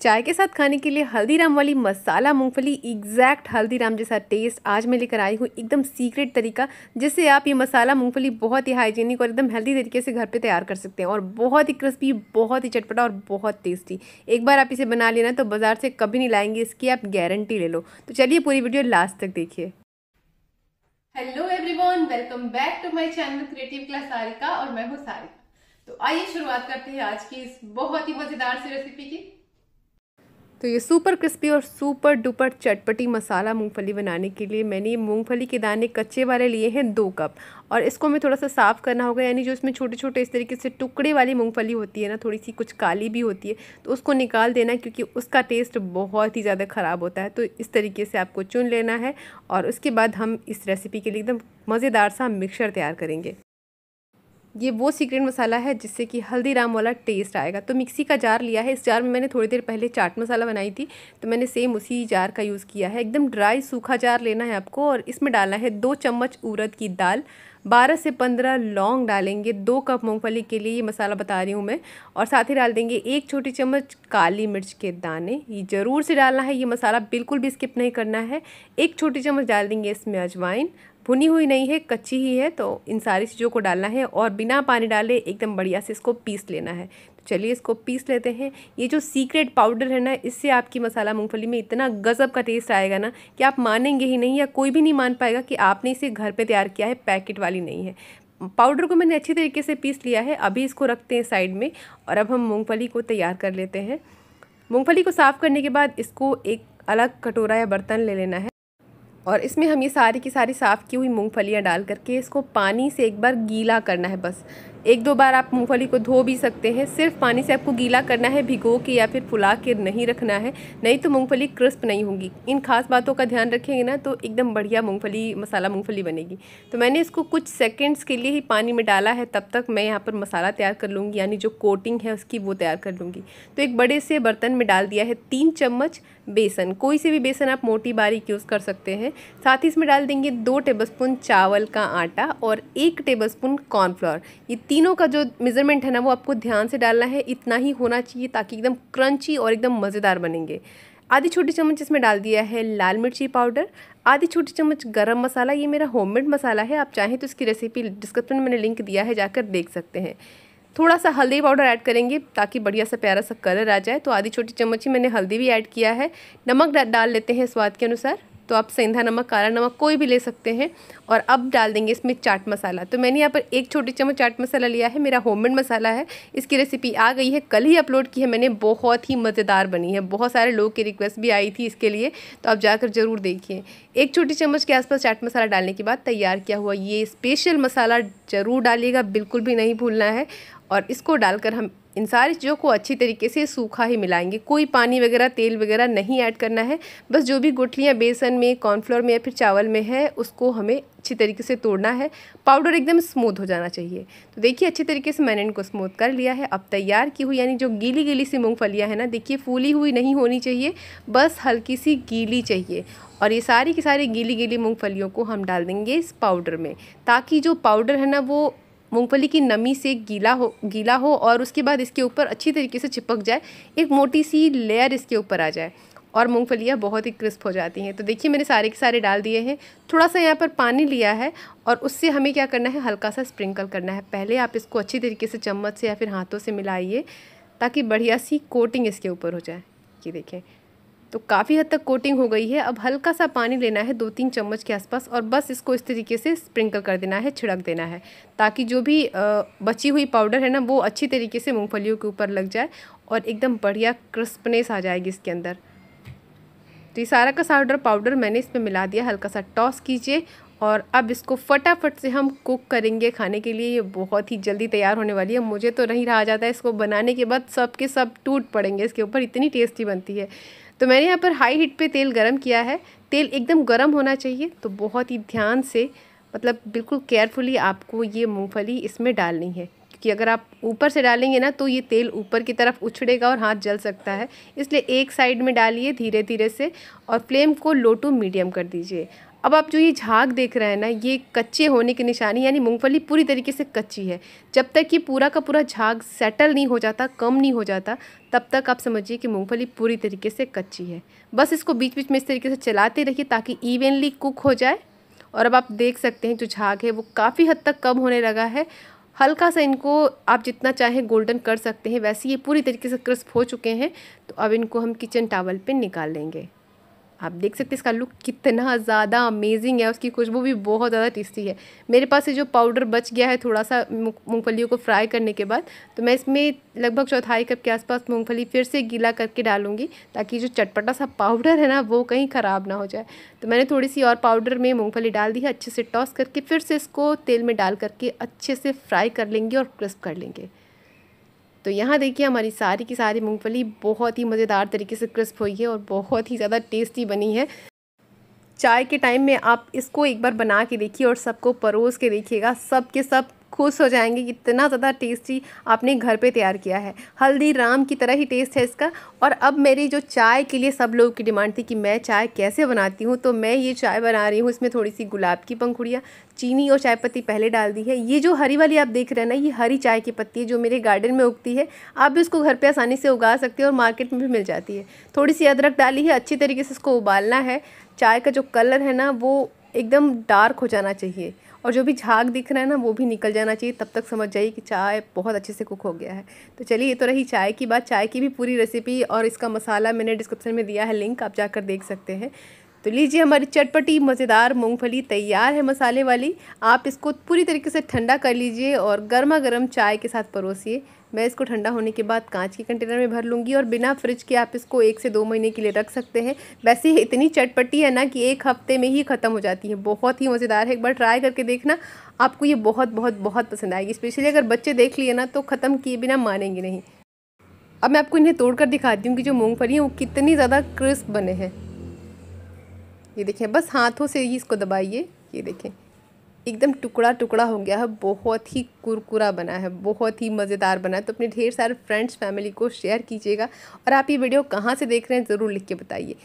चाय के साथ खाने के लिए हल्दीराम वाली मसाला मूंगफली एग्जैक्ट हल्दीराम जैसा टेस्ट आज मैं लेकर आई हूँ एकदम सीक्रेट तरीका, जिससे आप ये मसाला मूंगफली बहुत ही हाइजीनिक और एकदम हेल्दी तरीके से घर पे तैयार कर सकते हैं और बहुत ही क्रिस्पी बहुत ही चटपटा और बहुत टेस्टी एक बार आप इसे बना लेना तो बाज़ार से कभी नहीं लाएँगे, इसकी आप गारंटी ले लो। तो चलिए पूरी वीडियो लास्ट तक देखिए। Hello everyone welcome back to my channel creative class Sarika और मैं हूँ सारिका। तो आइए शुरुआत करते हैं आज की इस बहुत ही मज़ेदार सी रेसिपी की। तो ये सुपर क्रिस्पी और सुपर डुपर चटपटी मसाला मूंगफली बनाने के लिए मैंने ये मूंगफली के दाने कच्चे वाले लिए हैं दो कप और इसको हमें थोड़ा सा साफ़ करना होगा, यानी जो इसमें छोटे छोटे इस तरीके से टुकड़े वाली मूंगफली होती है ना थोड़ी सी कुछ काली भी होती है तो उसको निकाल देना क्योंकि उसका टेस्ट बहुत ही ज़्यादा ख़राब होता है। तो इस तरीके से आपको चुन लेना है और उसके बाद हम इस रेसिपी के लिए एकदम मज़ेदार सा मिक्सर तैयार करेंगे। ये वो सीक्रेट मसाला है जिससे कि हल्दीराम वाला टेस्ट आएगा। तो मिक्सी का जार लिया है। इस जार में मैंने थोड़ी देर पहले चाट मसाला बनाई थी तो मैंने सेम उसी जार का यूज़ किया है। एकदम ड्राई सूखा जार लेना है आपको और इसमें डालना है दो चम्मच उड़द की दाल। बारह से पंद्रह लौंग डालेंगे दो कप मूंगफली के लिए, ये मसाला बता रही हूँ मैं। और साथ ही डाल देंगे एक छोटी चम्मच काली मिर्च के दाने। ये ज़रूर से डालना है। ये मसाला बिल्कुल भी स्किप नहीं करना है। एक छोटी चम्मच डाल देंगे इसमें अजवाइन। भुनी हुई नहीं है, कच्ची ही है तो इन सारी चीज़ों को डालना है और बिना पानी डाले एकदम बढ़िया से इसको पीस लेना है। तो चलिए इसको पीस लेते हैं। ये जो सीक्रेट पाउडर है ना, इससे आपकी मसाला मूंगफली में इतना गज़ब का टेस्ट आएगा ना कि आप मानेंगे ही नहीं या कोई भी नहीं मान पाएगा कि आपने इसे घर पर तैयार किया है पैकेट वाली नहीं है। पाउडर को मैंने अच्छी तरीके से पीस लिया है, अभी इसको रखते हैं साइड में और अब हम मूँगफली को तैयार कर लेते हैं। मूँगफली को साफ़ करने के बाद इसको एक अलग कटोरा या बर्तन ले लेना है। और इसमें हम ये सारी की सारी साफ़ की हुई मूँगफलियाँ डाल करके इसको पानी से एक बार गीला करना है बस। एक दो बार आप मूंगफली को धो भी सकते हैं। सिर्फ़ पानी से आपको गीला करना है, भिगो के या फिर फुला के नहीं रखना है। नहीं तो मूंगफली क्रिस्प नहीं होगी। इन खास बातों का ध्यान रखेंगे ना तो एकदम बढ़िया मूंगफली, मसाला मूंगफली बनेगी। तो मैंने इसको कुछ सेकंड्स के लिए ही पानी में डाला है, तब तक मैं यहाँ पर मसाला तैयार कर लूँगी, यानी जो कोटिंग है उसकी वो तैयार कर लूँगी। तो एक बड़े से बर्तन में डाल दिया है तीन चम्मच बेसन। कोई से भी बेसन आप मोटी बारीक यूज़ कर सकते हैं। साथ ही इसमें डाल देंगे दो टेबलस्पून चावल का आटा और एक टेबलस्पून कॉर्नफ्लोर ये तीनों का जो मेज़रमेंट है ना, वो आपको ध्यान से डालना है। इतना ही होना चाहिए ताकि एकदम क्रंची और एकदम मज़ेदार बनेंगे। आधी छोटी चम्मच इसमें डाल दिया है लाल मिर्ची पाउडर, आधी छोटी चम्मच गरम मसाला। ये मेरा होममेड मसाला है, आप चाहें तो इसकी रेसिपी डिस्क्रिप्शन में मैंने लिंक दिया है, जाकर देख सकते हैं। थोड़ा सा हल्दी पाउडर ऐड करेंगे ताकि बढ़िया सा प्यारा सा कलर आ जाए। तो आधी छोटी चम्मच ही मैंने हल्दी भी ऐड किया है। नमक डाल लेते हैं स्वाद के अनुसार। तो आप सेंधा नमक, काला नमक कोई भी ले सकते हैं और अब डाल देंगे इसमें चाट मसाला। तो मैंने यहाँ पर एक छोटी चम्मच चाट मसाला लिया है, मेरा होममेड मसाला है। इसकी रेसिपी आ गई है, कल ही अपलोड की है मैंने, बहुत ही मज़ेदार बनी है। बहुत सारे लोगों की रिक्वेस्ट भी आई थी इसके लिए तो आप जाकर ज़रूर देखिए। एक छोटी चम्मच के आसपास चाट मसाला डालने के बाद तैयार किया हुआ ये स्पेशल मसाला ज़रूर डालिएगा, बिल्कुल भी नहीं भूलना है। और इसको डालकर हम इन सारी चीज़ों को अच्छी तरीके से सूखा ही मिलाएँगे। कोई पानी वगैरह, तेल वगैरह नहीं ऐड करना है। बस जो भी गुठलियाँ बेसन में, कॉर्नफ्लोर में या फिर चावल में है, उसको हमें अच्छी तरीके से तोड़ना है। पाउडर एकदम स्मूथ हो जाना चाहिए। तो देखिए, अच्छी तरीके से मैंने इनको स्मूथ कर लिया है। अब तैयार की हुई, यानी जो गीली गीली सी मूँगफलियाँ हैं ना, देखिए, फूली हुई नहीं होनी चाहिए। बस हल्की सी गीली चाहिए। और ये सारी की सारी गीली गीली मूँगफलियों को हम डाल देंगे इस पाउडर में। ताकि जो पाउडर है ना, वो मूंगफली की नमी से गीला हो गीला हो और उसके बाद इसके ऊपर अच्छी तरीके से चिपक जाए, एक मोटी सी लेयर इसके ऊपर आ जाए और मूंगफलियाँ बहुत ही क्रिस्प हो जाती हैं। तो देखिए, मैंने सारे के सारे डाल दिए हैं। थोड़ा सा यहाँ पर पानी लिया है और उससे हमें क्या करना है हल्का सा स्प्रिंकल करना है। पहले आप इसको अच्छी तरीके से चम्मच से या फिर हाथों से मिलाइए ताकि बढ़िया सी कोटिंग इसके ऊपर हो जाए। ये देखें तो काफ़ी हद तक कोटिंग हो गई है। अब हल्का सा पानी लेना है दो तीन चम्मच के आसपास और बस इसको इस तरीके से स्प्रिंकल कर देना है, छिड़क देना है ताकि जो भी बची हुई पाउडर है ना, वो अच्छी तरीके से मूंगफलियों के ऊपर लग जाए और एकदम बढ़िया क्रिस्पनेस आ जाएगी इसके अंदर। तो ये सारा का सारा पाउडर मैंने इसमें मिला दिया, हल्का सा टॉस कीजिए और अब इसको फटाफट से हम कुक करेंगे खाने के लिए। ये बहुत ही जल्दी तैयार होने वाली है, मुझे तो नहीं रहा जाता है इसको बनाने के बाद सब के सब टूट पड़ेंगे इसके ऊपर, इतनी टेस्टी बनती है। तो मैंने यहाँ पर हाई हीट पे तेल गरम किया है। तेल एकदम गरम होना चाहिए तो बहुत ही ध्यान से मतलब बिल्कुल केयरफुली आपको ये मूँगफली इसमें डालनी है। क्योंकि अगर आप ऊपर से डालेंगे ना तो ये तेल ऊपर की तरफ़ उछड़ेगा और हाथ जल सकता है। इसलिए एक साइड में डालिए धीरे धीरे से और फ्लेम को लो टू मीडियम कर दीजिए। अब आप जो ये झाग देख रहे हैं ना, ये कच्चे होने की निशानी, यानी मूंगफली पूरी तरीके से कच्ची है। जब तक ये पूरा का पूरा झाग सेटल नहीं हो जाता, कम नहीं हो जाता, तब तक आप समझिए कि मूंगफली पूरी तरीके से कच्ची है। बस इसको बीच बीच में इस तरीके से चलाते रहिए ताकि इवनली कुक हो जाए। और अब आप देख सकते हैं जो झाग है, वो काफ़ी हद तक कम होने लगा है। हल्का सा इनको आप जितना चाहें गोल्डन कर सकते हैं, वैसे ये पूरी तरीके से क्रिस्प हो चुके हैं। तो अब इनको हम किचन टावल पे निकाल लेंगे। आप देख सकते हैं इसका लुक कितना ज़्यादा अमेजिंग है, उसकी खुशबू भी बहुत ज़्यादा टेस्टी है। मेरे पास ये जो पाउडर बच गया है थोड़ा सा मूंगफलियों को फ्राई करने के बाद तो मैं इसमें लगभग चौथाई कप के आसपास मूँगफली फिर से गीला करके डालूँगी, ताकि जो चटपटा सा पाउडर है ना, वो कहीं ख़राब ना हो जाए। तो मैंने थोड़ी सी और पाउडर में मूँगफली डाल दी है, अच्छे से टॉस करके, फिर से इसको तेल में डाल करके अच्छे से फ्राई कर लेंगे और क्रिस्प कर लेंगे। तो यहाँ देखिए हमारी सारी की सारी मूंगफली बहुत ही मज़ेदार तरीके से क्रिस्प हुई है और बहुत ही ज़्यादा टेस्टी बनी है। चाय के टाइम में आप इसको एक बार बना के देखिए और सबको परोस के देखिएगा सब के सब खुश हो जाएँगे इतना ज़्यादा टेस्टी आपने घर पे तैयार किया है। हल्दी राम की तरह ही टेस्ट है इसका। और अब मेरी जो चाय के लिए सब लोगों की डिमांड थी कि मैं चाय कैसे बनाती हूँ तो मैं ये चाय बना रही हूँ, इसमें थोड़ी सी गुलाब की पंखुड़ियाँ, चीनी और चाय पत्ती पहले डाल दी है। ये जो हरी वाली आप देख रहे हैं ना, ये हरी चाय की पत्ती है जो मेरे गार्डन में उगती है। आप भी उसको घर पर आसानी से उगा सकते हैं और मार्केट में भी मिल जाती है। थोड़ी सी अदरक डाली है, अच्छी तरीके से इसको उबालना है। चाय का जो कलर है ना, वो एकदम डार्क हो जाना चाहिए। और जो भी झाग दिख रहा है ना, वो भी निकल जाना चाहिए। तब तक समझ जाइए कि चाय बहुत अच्छे से कुक हो गया है। तो चलिए, ये तो रही चाय की बात। चाय की भी पूरी रेसिपी और इसका मसाला मैंने डिस्क्रिप्शन में दिया है लिंक आप जाकर देख सकते हैं। तो लीजिए हमारी चटपटी, मज़ेदार मूंगफली तैयार है मसाले वाली। आप इसको पूरी तरीके से ठंडा कर लीजिए और गर्मा गर्म चाय के साथ परोसिए। मैं इसको ठंडा होने के बाद कांच के कंटेनर में भर लूँगी और बिना फ्रिज के आप इसको एक से दो महीने के लिए रख सकते हैं। वैसे ही इतनी चटपटी है ना कि एक हफ़्ते में ही ख़त्म हो जाती है। बहुत ही मज़ेदार है। एक बार ट्राई करके देखना। आपको ये बहुत बहुत बहुत पसंद आएगी। स्पेशली अगर बच्चे देख लिए ना तो ख़त्म किए बिना मानेंगे नहीं। अब मैं आपको इन्हें तोड़ कर दिखाती हूँ कि जो मूँगफली है, वो कितनी ज़्यादा क्रिस्प बने हैं। ये देखें, बस हाथों से ही इसको दबाइए। ये देखें। एकदम टुकड़ा टुकड़ा हो गया है, बहुत ही कुरकुरा बना है, बहुत ही मज़ेदार बना है। तो अपने ढेर सारे फ्रेंड्स फैमिली को शेयर कीजिएगा और आप ये वीडियो कहाँ से देख रहे हैं, ज़रूर लिख के बताइए।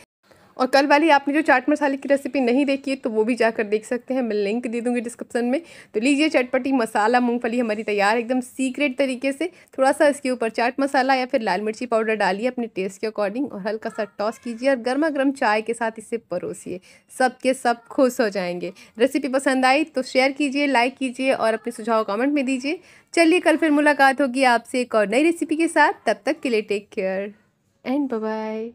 और कल वाली आपने जो चाट मसाले की रेसिपी नहीं देखी है तो वो भी जाकर देख सकते हैं। मैं लिंक दे दूँगी डिस्क्रिप्शन में। तो लीजिए चटपटी मसाला, मूंगफली हमारी तैयार, एकदम सीक्रेट तरीके से। थोड़ा सा इसके ऊपर चाट मसाला या फिर लाल मिर्ची पाउडर डालिए अपने टेस्ट के अकॉर्डिंग और हल्का सा टॉस कीजिए और गर्मा गर्म चाय के साथ इसे परोसिए। सब के सब खुश हो जाएँगे। रेसिपी पसंद आई तो शेयर कीजिए लाइक कीजिए और अपने सुझाव कॉमेंट में दीजिए। चलिए कल फिर मुलाकात होगी आपसे एक और नई रेसिपी के साथ। तब तक के लिए टेक केयर एंड बाय